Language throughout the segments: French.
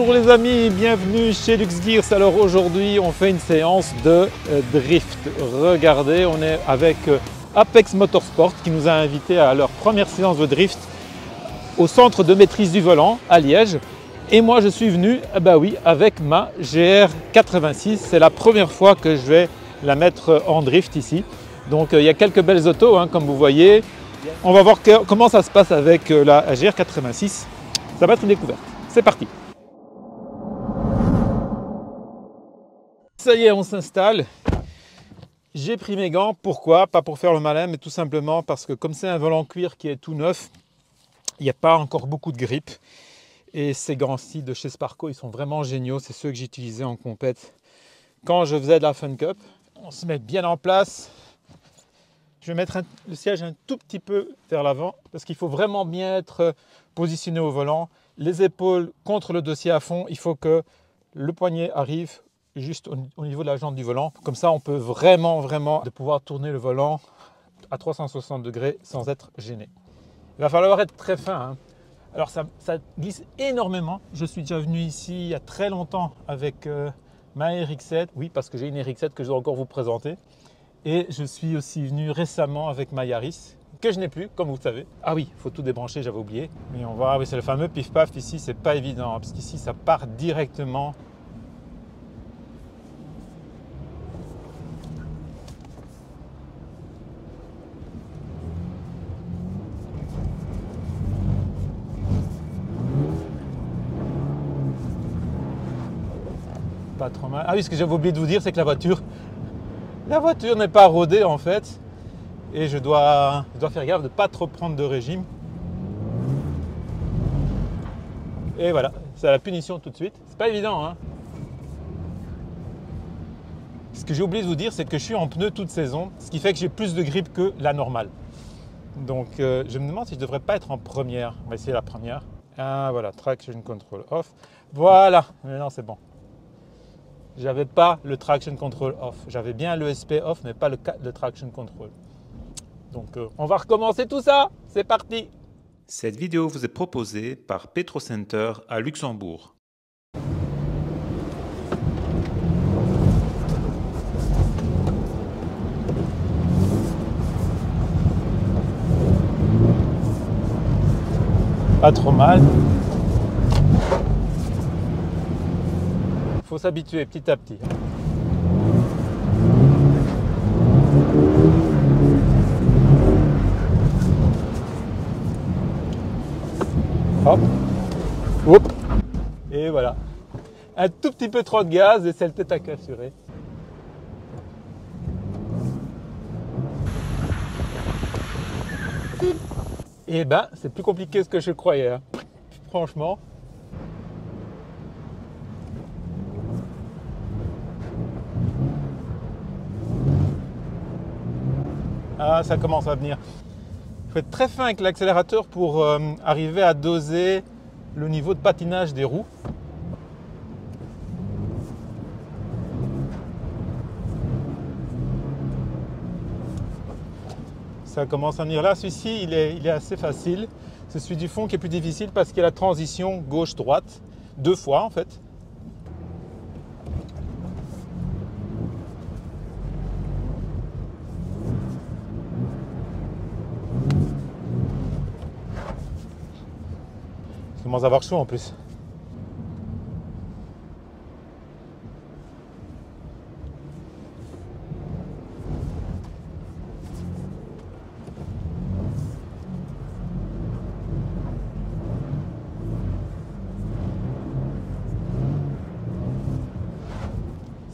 Bonjour les amis, bienvenue chez Lux Gears. Alors aujourd'hui on fait une séance de euh, drift. Regardez, on est avec euh, Apex Motorsport qui nous a invités à leur première séance de drift au centre de maîtrise du volant à Liège. Et moi je suis venu, eh ben oui, avec ma GR86. C'est la première fois que je vais la mettre en drift ici. Donc euh, il y a quelques belles autos hein, comme vous voyez. On va voir comment ça se passe avec la GR86. Ça va être une découverte. C'est parti Ça y est, on s'installe. J'ai pris mes gants. Pourquoi? Pas pour faire le malin, mais tout simplement parce que comme c'est un volant cuir qui est tout neuf, il n'y a pas encore beaucoup de grippe. Et ces gants-ci de chez Sparco, ils sont vraiment géniaux. C'est ceux que j'utilisais en compète quand je faisais de la Fun Cup. On se met bien en place. Je vais mettre le siège un tout petit peu vers l'avant parce qu'il faut vraiment bien être positionné au volant. Les épaules contre le dossier à fond. Il faut que le poignet arrive juste au, niveau de la jambe du volant. Comme ça, on peut vraiment, vraiment de pouvoir tourner le volant à 360 degrés sans être gêné. Il va falloir être très fin. Hein. Alors ça, glisse énormément. Je suis déjà venu ici il y a très longtemps avec euh, ma RX7. Oui, parce que j'ai une RX7 que je dois encore vous présenter. Et je suis aussi venu récemment avec ma Yaris, que je n'ai plus, comme vous le savez. Ah oui, il faut tout débrancher, j'avais oublié. Mais on voit, oui, c'est le fameux pif-paf ici, c'est pas évident, hein, parce qu'ici ça part directement Ah oui, ce que j'avais oublié de vous dire, c'est que la voiture, la voiture n'est pas rodée en fait. Et je dois, dois faire gaffe de ne pas trop prendre de régime. Et voilà, c'est la punition tout de suite. C'est pas évident, hein. Ce que j'ai oublié de vous dire, c'est que je suis en pneu toute saison, ce qui fait que j'ai plus de grippe que la normale. Donc euh, je me demande si je ne devrais pas être en première. On va essayer la première. Ah voilà, traction control off. Voilà, maintenant c'est bon j'avais pas le traction control off. J'avais bien le SP off, mais pas le, traction control. Donc euh, on va recommencer tout ça. C'est parti. Cette vidéo vous est proposée par Petro Center à Luxembourg. Pas trop mal. S'habituer petit à petit. Hop. Et voilà. Un tout petit peu trop de gaz et c'est le tête à assuré. Et eh ben, c'est plus compliqué que ce que je croyais. Hein. Franchement. Ah, ça commence à venir. Il faut être très fin avec l'accélérateur pour euh, arriver à doser le niveau de patinage des roues. Ça commence à venir là. Celui-ci, il est, il est assez facile. C'est celui du fond qui est plus difficile parce qu'il y a la transition gauche-droite, deux fois en fait. Commence à avoir chaud en plus.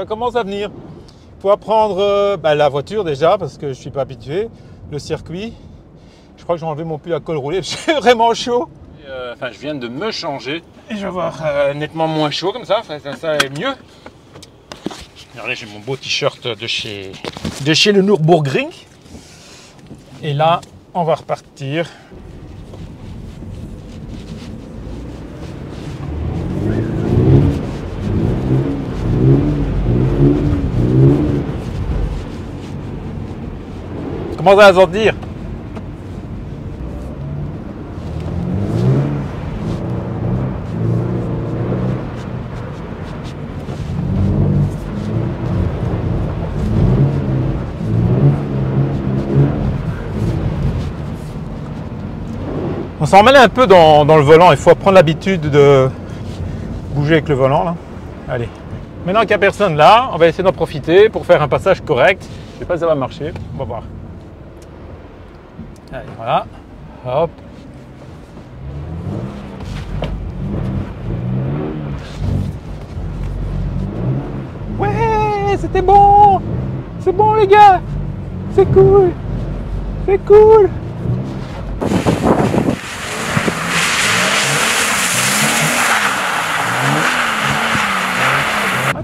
Ça commence à venir. Il faut apprendre euh, bah, la voiture déjà parce que je suis pas habitué. Le circuit. Je crois que j'ai enlevé mon pull à col roulé. J'ai vraiment chaud. Euh, enfin, je viens de me changer. Et je vais avoir euh, nettement moins chaud comme ça. Ça, ça est mieux. Regardez, j'ai mon beau t-shirt de chez, de chez le Nürburgring. Et là, on va repartir. Comment ça va dire s'en mêle un peu dans, le volant. Il faut prendre l'habitude de bouger avec le volant. Là. Allez. Maintenant qu'il n'y a personne là, on va essayer d'en profiter pour faire un passage correct. Je ne sais pas si ça va marcher. On va voir. Voilà. Hop. Ouais, c'était bon. C'est bon les gars. C'est cool. C'est cool.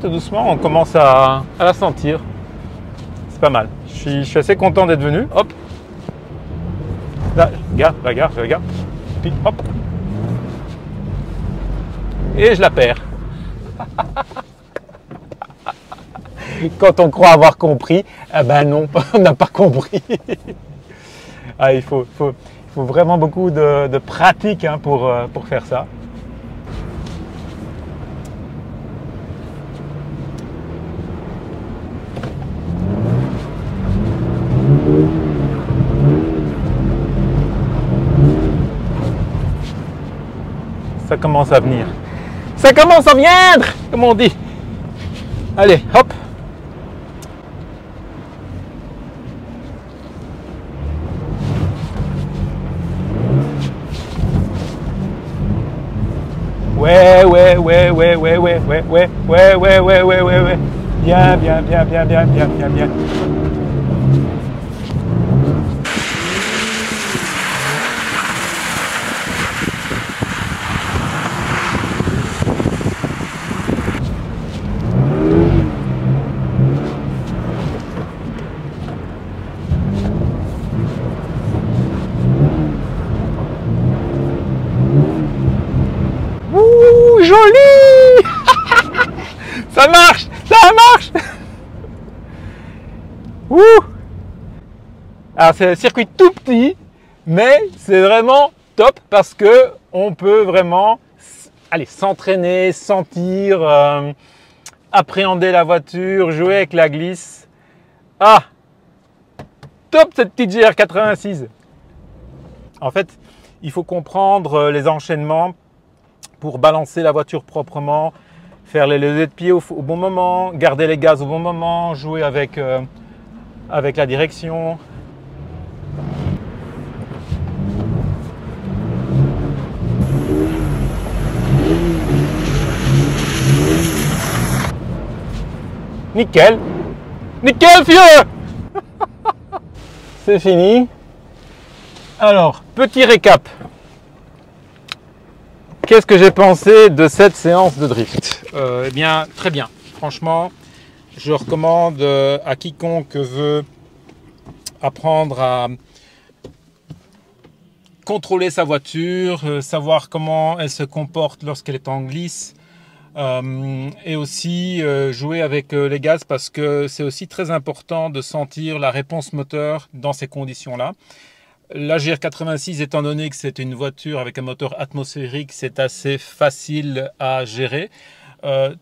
Doucement, on commence à, la sentir. C'est pas mal. Je suis, assez content d'être venu. Hop. Là, regarde, regarde, regarde. Puis hop. Et je la perds. Quand on croit avoir compris, eh ben non, on n'a pas compris. ah, il, faut, faut, faut, vraiment beaucoup de, pratique hein, pour, euh, pour faire ça. Commence à venir. Ça commence à venir, comme on dit. Allez, hop. Ouais, ouais, ouais, ouais, ouais, ouais, ouais, ouais, ouais, ouais, ouais, ouais, ouais, ouais. Bien, bien, bien, bien, bien, bien, bien, bien. Ça marche Ça marche. Ouh Alors c'est un circuit tout petit, mais c'est vraiment top parce que on peut vraiment aller s'entraîner, sentir, euh, appréhender la voiture, jouer avec la glisse. Ah. Top cette petite GR86 En fait, il faut comprendre les enchaînements pour balancer la voiture proprement, faire les levées de pied au, bon moment, garder les gaz au bon moment, jouer avec, euh, avec la direction. Nickel Nickel, vieux C'est fini. Alors, petit récap. Qu'est-ce que j'ai pensé de cette séance de drift? Euh, Eh bien, très bien. Franchement, je recommande euh, à quiconque veut apprendre à contrôler sa voiture, euh, savoir comment elle se comporte lorsqu'elle est en glisse, et aussi jouer avec les gaz parce que c'est aussi très important de sentir la réponse moteur dans ces conditions-là. La GR86, étant donné que c'est une voiture avec un moteur atmosphérique, c'est assez facile à gérer, euh,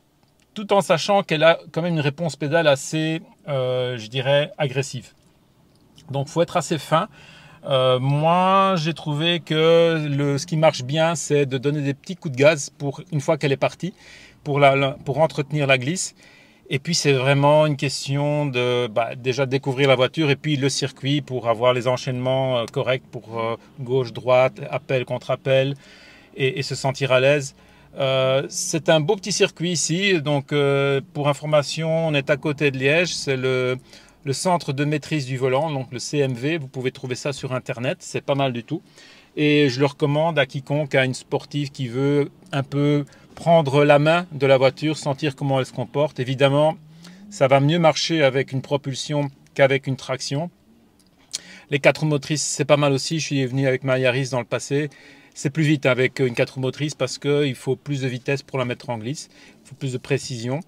tout en sachant qu'elle a quand même une réponse pédale assez, euh, je dirais, agressive. Donc, faut être assez fin. Euh, moi, j'ai trouvé que ce qui marche bien, c'est de donner des petits coups de gaz pour une fois qu'elle est partie, pour entretenir la glisse. Et puis c'est vraiment une question de bah, déjà découvrir la voiture et puis le circuit pour avoir les enchaînements euh, corrects pour euh, gauche, droite, appel contre appel et, se sentir à l'aise. Euh, c'est un beau petit circuit ici. Donc pour information, on est à côté de Liège. C'est le, le centre de maîtrise du volant, donc le CMV. Vous pouvez trouver ça sur Internet. C'est pas mal du tout. Et je le recommande à quiconque a une sportive qui veut un peu prendre la main de la voiture, sentir comment elle se comporte. Évidemment, ça va mieux marcher avec une propulsion qu'avec une traction. Les quatre roues motrices, c'est pas mal aussi. Je suis venu avec ma Yaris dans le passé. C'est plus vite avec une quatre roues motrices parce qu'il faut plus de vitesse pour la mettre en glisse. Il faut plus de précision.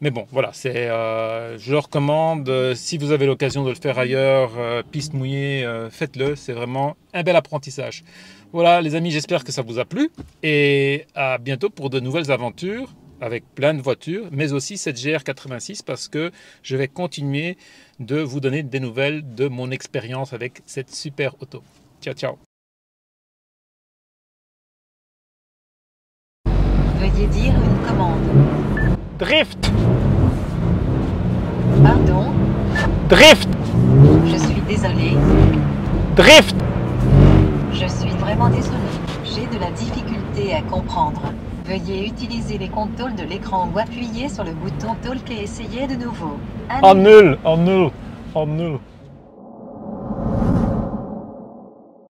Mais bon, voilà, c'est, euh, je le recommande. Euh, si vous avez l'occasion de le faire ailleurs, euh, piste mouillée, faites-le. C'est vraiment un bel apprentissage. Voilà, les amis, j'espère que ça vous a plu. Et à bientôt pour de nouvelles aventures avec plein de voitures, mais aussi cette GR86 parce que je vais continuer de vous donner des nouvelles de mon expérience avec cette super auto. Ciao, ciao. Veuillez dire une commande. Drift Pardon? Drift Je suis désolé. Drift Je suis vraiment désolé. J'ai de la difficulté à comprendre. Veuillez utiliser les contrôles de l'écran ou appuyer sur le bouton Talk et essayer de nouveau. En nul En nul En nul